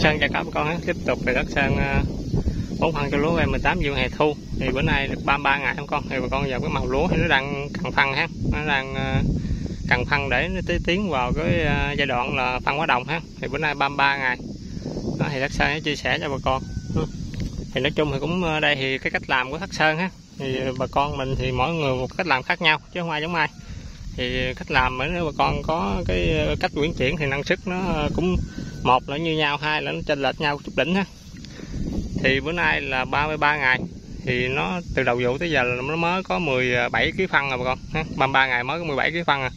Sơn chào các bà con tiếp tục về đất Sơn à, bón phân cho lúa em 18 vụ hè thu. Thì bữa nay được 33 ngày không con? Thì bà con giờ cái màu lúa thì nó đang cần phân ha. Nó đang à, cần phân để nó tiến vào cái à, giai đoạn là phân hóa đồng ha. Thì bữa nay 33 ngày. Đó, thì đất Sơn chia sẻ cho bà con. Thì nói chung thì cũng đây thì cái cách làm của Thất Sơn ha. Thì bà con mình thì mỗi người một cách làm khác nhau chứ không ai giống ai thì cách làm nếu bà con có cái ờ, cách chuyển chuyển thì năng suất nó ờ, cũng một là như nhau hai là nó chênh lệch nhau chút đỉnh ha. Thì bữa nay là 33 ngày thì nó từ đầu vụ tới giờ là nó mới có 17 ờ, kg phân rồi bà con ha 33 ngày mới có 17 kg phân à.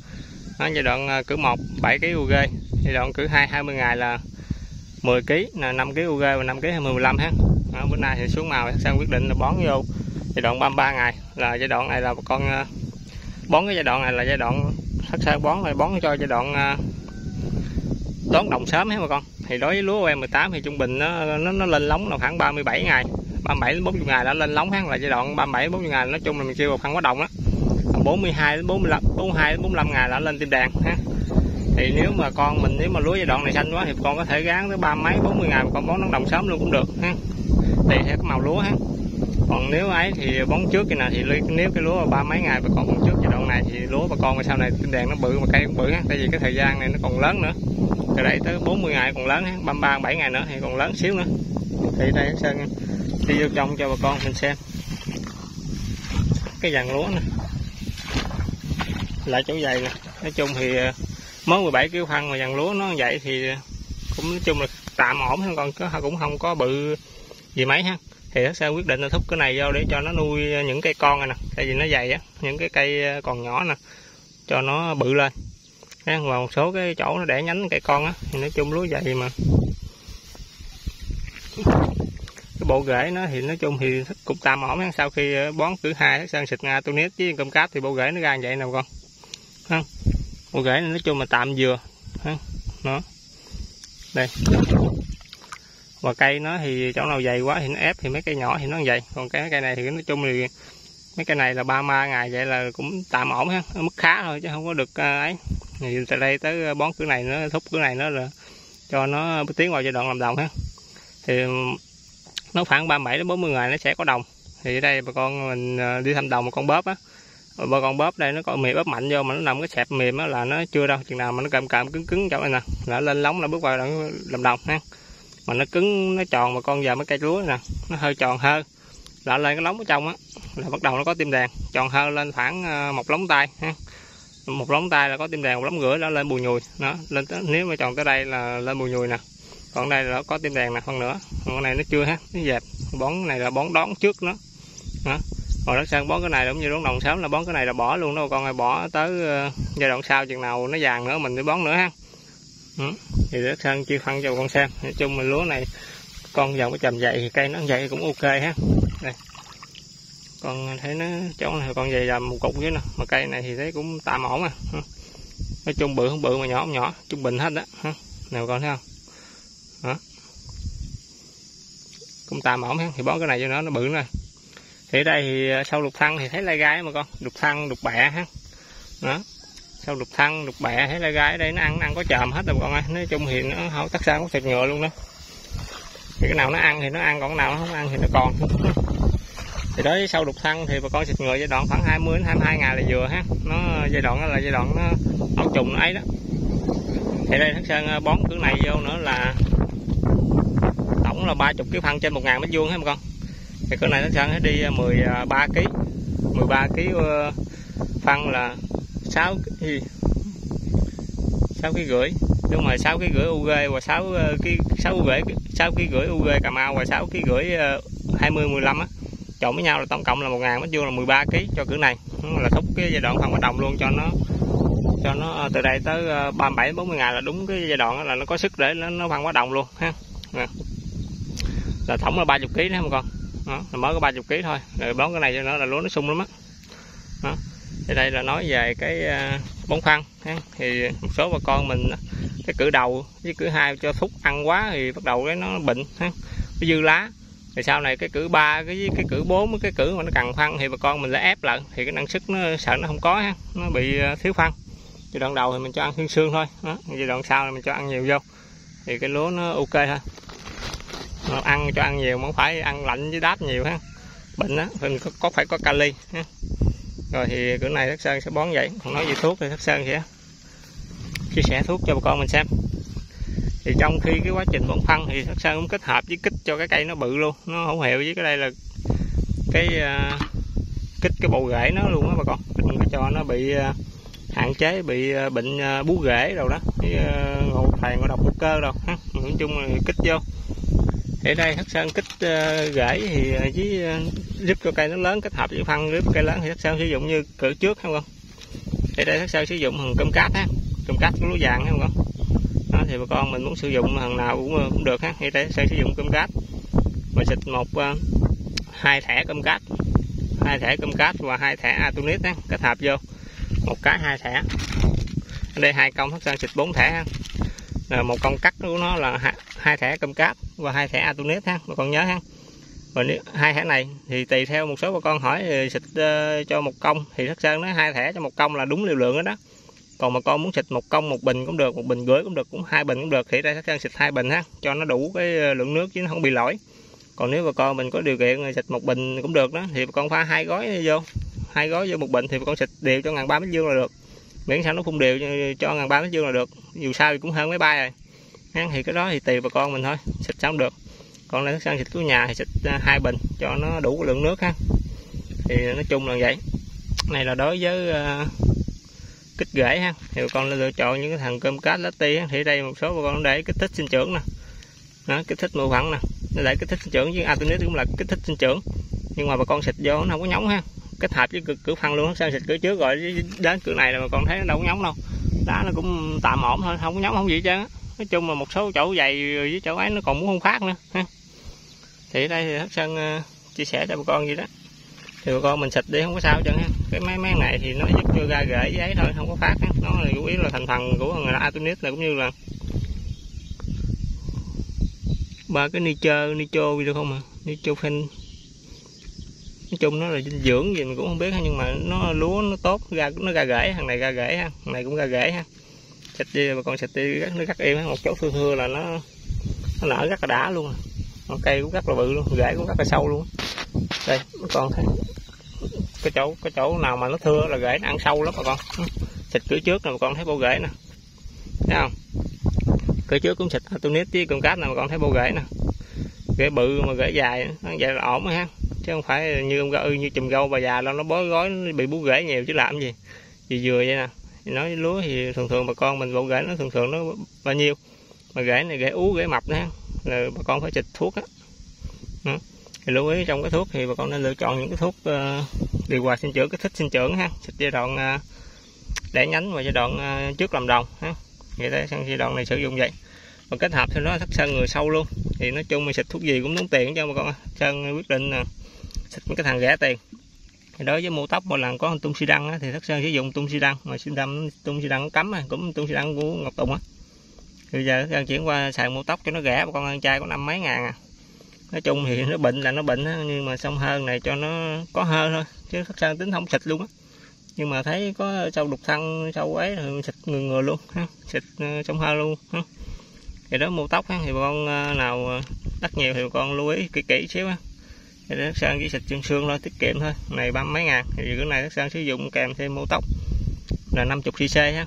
Đó, giai đoạn cử 1 7 kg UG giai đoạn cử 2 20 ngày là 10 kg là 5 kg UG và 5 kg 20 15 ha. Đó, bữa nay thì xuống màu sang quyết định là bón vô giai đoạn 33 ngày là giai đoạn này là bà con bón cái giai đoạn này là giai đoạn thất sơn bón này bón cho giai đoạn à, đón đồng sớm hết mà con. Thì đối với lúa em 18 thì trung bình nó nó, nó lên lóng là khoảng 37 ngày. 37 đến 40 ngày đã lên lóng ha là giai đoạn 37 đến 40 ngày. Nói chung là mình kêu khoảng quá đồng đó 42 đến 45 42 đến 45 ngày đã lên tim đàn ha. Thì nếu mà con mình nếu mà lúa giai đoạn này xanh quá thì con có thể gán tới ba mấy 40 ngày mà con bón đón đồng sớm luôn cũng được ha. Tùy theo cái màu lúa ha. Còn nếu ấy thì bón trước cái nào thì nếu cái lúa ba mấy ngày bà con này thì lúa bà con mà sau này tinh đèn nó bự mà cây cũng bự ha tại vì cái thời gian này nó còn lớn nữa. Từ đây tới 40 ngày còn lớn ha 33 7 ngày nữa thì còn lớn xíu nữa. Thì đây, sơn, đi vô trong cho bà con mình xem. Cái dàn lúa nè. Lại chỗ dày nè. Nói chung thì ờ, mới 17 kg phân mà dàn lúa nó vậy thì ờ, cũng nói chung là tạm ổn còn cũng không có bự gì mấy ha thì nó sẽ quyết định là thúc cái này vô để cho nó nuôi những cây con này nè. Tại vì nó dày á, những cái cây ờ, còn nhỏ nè, cho nó bự lên. Và một số cái chỗ nó để nhánh cây con á, thì nói chung lúa dày mà. Cái bộ rễ nó thì nói chung thì cũng tạm ổn sau khi ờ, bón thứ hai sang xịt nga tonic với cơm cáp thì bộ rễ nó ra vậy nè con. Ha bộ rễ này nói chung là tạm vừa ha nó đây và cây nó thì chỗ nào dày quá thì nó ép thì mấy cây nhỏ thì nó dày. Còn cái cây này thì nói chung thì mấy cây này là ba, ma ngày vậy là cũng tạm ổn ha mức khá thôi chứ không có được à, ấy. Thì từ đây tới à, bón cửa này nó, thúc cửa này nó là cho nó tiến vào giai đoạn làm đồng ha. Thì nó khoảng 37 đến 40 ngày nó sẽ có đồng. Thì ở đây bà con mình à, đi thăm đồng một con bóp á. Bà con bóp đây nó có mềm bóp mạnh vô mà nó nằm cái sẹp mềm á là nó chưa đâu, chừng nào mà nó cầm cầm cứng cứng chỗ này nè. Là lên lóng là bước vào đoạn làm đồng ha mà nó cứng nó tròn mà con giờ mấy cây lúa nè nó hơi tròn hơn. Là lên cái lóng ở trong á là bắt đầu nó có tim đàn. Tròn hơn lên khoảng ờ, một lóng tay ha. Một lóng tay là có tim đàn một lóng rưỡi đó lên bùi nhùi. Nó lên tới, nếu mà tròn tới đây là lên bùi nhùi nè. Còn đây là nó có tim đàn nè phần nữa. Con này nó chưa ha nó dẹp. Bón này là bón đón trước nó. Đó. còn đất sơn bón cái này giống như đón đồng sớm là bón cái này là bỏ luôn đâu. Con ơi bỏ tới ờ, giai đoạn sau chừng nào nó vàng nữa mình mới bón nữa ha ừ. thì để thân chia phân cho con xem. Nói chung mình lúa này, con dòng cái chầm dậy thì cây nó dậy cũng ok ha. Đây. Con thấy nó chỗ này, con dày làm một cục chứ nè mà cây này thì thấy cũng tạm ổn à. Ừ. Nói chung bự không bự mà nhỏ không nhỏ. Trung bình hết đó ha ừ. nào con thấy không? Đó. Cũng tạm ổn ha. Thì bón cái này cho nó nó bự nè thì ở đây thì à, sau lục thăng thì thấy lai gai mà con. Lục thăng, lục bẹ ha. Đó sau lục thăng lục bẹ hay là gai ở đây nó ăn nó ăn có chòm hết rồi con ơi. Nói chung thì nó không, tất cả có thịt ngựa luôn đó. Thì cái nào nó ăn thì nó ăn, còn cái nào nó không ăn thì nó còn. Thì đối sau đục thăng thì bà con xịt ngừa giai đoạn khoảng 20 đến 22 ngày là vừa ha. Nó giai đoạn đó là giai đoạn nó ấu trùng nó ấy đó. Thì đây, thất sơn ờ, bón cứ này vô nữa là tổng là 30 kg phân trên một ngàn mét vuông ha bà con. Thì cửa này thất sơn đi 13 kg 13 kg phân là sáu cái sáu cái rưỡi đúng rồi sáu cái rưỡi UG và 6 kg 6 kg rưỡi 6 kg rưỡi UG Cà Mau và sáu cái rưỡi 20 15 á. Trộn với nhau là tổng cộng là một ngàn mét vuông là 13 kg cho cửa này. Là thúc cái giai đoạn phân hoạt đồng luôn cho nó cho nó ờ, từ đây tới 37 40 ngày là đúng cái giai đoạn là nó có sức để nó, nó phân quá đồng luôn ha. Là tổng là 30 kg đó không con. Đó, là mới có 30 kg thôi. Rồi bón cái này cho nó là lúa nó sung lắm á. Đó thì đây là nói về cái à, bón phân thì một số bà con mình cái cử đầu với cử hai cho thúc ăn quá thì bắt đầu cái nó bệnh nó dư lá. Thì sau này cái cử ba cái cái cử bốn cái cử mà nó cần phân thì bà con mình lại ép lại. Thì cái năng suất nó sợ nó không có ha. Nó bị à, thiếu phân giai đoạn đầu thì mình cho ăn xương xương thôi đó. giai đoạn sau thì mình cho ăn nhiều vô. Thì cái lúa nó ok ha nó ăn cho ăn nhiều mà không phải ăn lạnh với đáp nhiều ha. Bệnh á mình có, có phải có kali ha rồi thì cửa này thất sơn sẽ bón vậy. Còn nói về thuốc thì thất sơn sẽ chia sẻ thuốc cho bà con mình xem. Thì trong khi cái quá trình bón phân thì thất sơn cũng kết hợp với kích cho cái cây nó bự luôn. Nó hữu hiệu với cái đây là cái uh, kích cái bầu rễ nó luôn á bà con. Đừng có cho nó bị uh, hạn chế bị uh, bệnh uh, bú rễ đâu đó. Cái uh, ngộ phèn ngộ độc hữu cơ đâu ha. Nói chung là kích vô. Thì đây thất sơn kích uh, rễ thì uh, với uh, giúp cho cây nó lớn kết hợp với phân giúp cây lớn thì hắc sơn sử dụng như cỡ trước không? Con thì đây hắc sơn sử dụng thằng cơm cát ha cơm cát lúa vàng không con? Đó thì bà con mình muốn sử dụng thằng nào cũng, ờ, cũng được ha thì đây sẽ sử dụng cơm cát mình xịt một uh, hai thẻ cơm cát hai thẻ cơm cát và hai thẻ atunit ha kết hợp vô một cái hai thẻ. Ở đây hai công hắc sơn xịt bốn thẻ ha. Rồi một công cắt của nó là hai thẻ cơm cát và hai thẻ atunit ha bà con nhớ ha và nếu hai thẻ này thì tùy theo một số bà con hỏi thì xịt uh, cho một công. Thì thất sơn nói hai thẻ cho một công là đúng liều lượng đó, đó. Còn bà con muốn xịt một công một bình cũng được một bình gửi cũng được cũng hai bình cũng được. Thì đây thất sơn xịt hai bình ha cho nó đủ cái ờ, lượng nước chứ nó không bị lỗi. Còn nếu bà con mình có điều kiện xịt một bình cũng được đó thì bà con pha hai gói vô hai gói vô một bình thì bà con xịt đều cho ngàn ba mét vuông là được. Miễn sao nó phun đều cho ngàn ba mét vuông là được. Dù sao thì cũng hơn mấy bay rồi. Thì cái đó thì tùy bà con mình thôi xịt sao được còn này sang xịt của nhà thì xịt à, hai bình cho nó đủ lượng nước ha. Thì nói chung là vậy. Này là đối với uh, kích rễ ha. Thì bà con lựa chọn những cái thằng cơm cát lá ti thì đây một số bà con để kích thích sinh trưởng nè. Đó, kích thích mùa phẳng nè. Nó để kích thích sinh trưởng với atonis cũng là kích thích sinh trưởng. Nhưng mà bà con xịt vô nó không có nhóng ha. Kết hợp với cửa, phân luôn sang xịt cửa trước rồi đến cửa này là bà con thấy nó đâu có nhóng đâu. Đá nó cũng tạm ổn thôi không có nhóng không gì chứ nói chung là một số chỗ dày với chỗ ấy nó còn muốn không phát nữa ha thì ở đây thì hấp sơn ờ, chia sẻ cho bà con gì đó. Thì bà con mình xịt đi không có sao chứ cái máy máy này thì nó giúp cho ra rễ giấy thôi, không có phát ha. nó là chủ yếu là thành phần của người atonis là cũng như là ba cái nitro nitro gì được không à? Phen nói chung nó là dinh dưỡng gì mình cũng không biết ha, nhưng mà nó lúa nó tốt, ra, nó ra rễ, thằng này ra rễ ha, thằng này cũng ra rễ ha. Xịt đi, bà con xịt đi nó cắt im một chỗ thưa thưa là nó nó nở rất là đã luôn à cây cũng rất là bự luôn rễ cũng rất là sâu luôn. Đây bà con thấy. Cái chỗ cái chỗ nào mà nó thưa là rễ nó ăn sâu lắm bà con. Xịt cửa trước nè bà con thấy bộ rễ nè. Thấy không? Cửa trước cũng xịt à, atonis với con cát nè bà con thấy bộ rễ nè. Rễ bự mà rễ dài, nó vậy là ổn ha. Chứ không phải như ông ư như chùm gâu bà già lo nó bói gói, nó bị bú rễ nhiều chứ làm gì. Vì vừa vậy nè. Thì nói lúa thì thường thường bà con mình bộ rễ nó thường thường nó bao nhiêu. Mà rễ này rễ ú rễ mập nữa là bà con phải xịt thuốc á. Ừ. Thì lưu ý trong cái thuốc thì bà con nên lựa chọn những cái thuốc uh, điều hòa sinh trưởng kích thích sinh trưởng ha. Xịt giai đoạn ờ, uh, để nhánh và giai đoạn uh, trước làm đồng ha. Vậy đây sang giai đoạn này sử dụng vậy. Và kết hợp cho nó thắt sơn người sâu luôn. Thì nói chung mình xịt thuốc gì cũng tốn tiền cho bà con sơn quyết định uh, xịt mấy cái thằng rẻ tiền. Thì đối với mô tóc một lần có tung si đăng á, thì thất sơn sử dụng tung si đăng. Mà si đăng tung si đăng cấm à cũng tung si đăng của ngọc tùng á bây giờ đang chuyển qua xài mua tóc cho nó rẻ bà con ăn chay có năm mấy ngàn à. Nói chung thì nó bệnh là nó bệnh đó, nhưng mà xong hơn này cho nó có hơn thôi chứ thất sơn tính không xịt luôn á. Nhưng mà thấy có sâu đục thân sâu ấy thì xịt người người luôn ha xịt ờ, xong hơi luôn ha. Thì đó mua tóc ha thì bà con ờ, nào ờ, đắt nhiều thì bà con lưu ý kỹ kỹ xíu ha thì đất sơn chỉ xịt chân xương thôi tiết kiệm thôi này ba mấy ngàn. Thì cái này đất sơn sử dụng kèm thêm mô tóc là 50 cc ha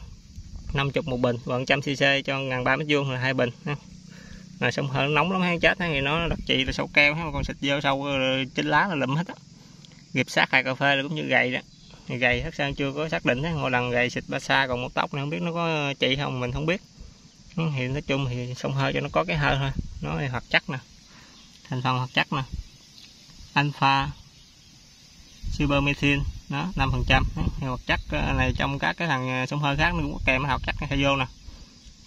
50 một bình, và 100 cc cho ngàn ba mét vuông là hai bình, ha. Sông xong nóng lắm hang chết thì nó đặc trị là sâu keo ha còn xịt vô sâu ờ, trên lá là lụm hết á. Nghiệp sát hạt cà phê là cũng như gầy đó. Gầy hết sang chưa có xác định á, ngồi lần gầy xịt ba xa còn một tóc này không biết nó có trị không, mình không biết. Thì nói chung thì sông hơi cho nó có cái hơi thôi, nó hoạt chất nè, thành phần hoạt chất nè. Alpha cybermethyl đó, năm phần trăm. Hoạt chất ờ, này trong các cái thằng ờ, sông hơi khác nó cũng có kèm hoạt chất này vô nè.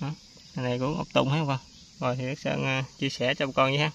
Đó. này cũng ốc tùng hết không rồi thì Sơn ờ, chia sẻ cho bà con nhé